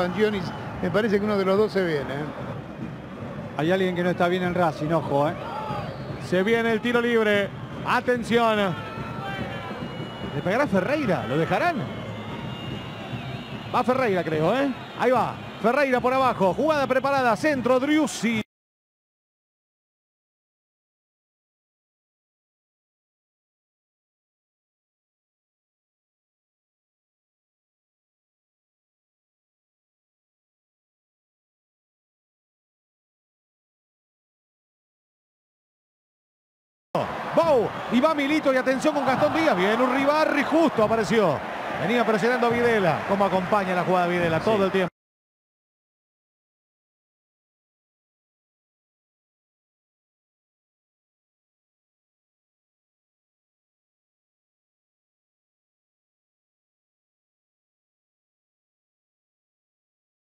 Angionis, me parece que uno de los dos se viene. ¿eh? Hay alguien que no está bien en Racing, ojo, ¿eh? Se viene el tiro libre. Atención. ¿Le pegará Ferreira? ¿Lo dejarán? Va Ferreira, creo, ¿eh? Ahí va. Ferreira por abajo. Jugada preparada. Centro, Driussi. Bow. Y va Milito y atención con Gastón Díaz. Bien, un Ribarri justo apareció. Venía presionando a Videla. ¿Cómo acompaña la jugada de Videla todo el tiempo?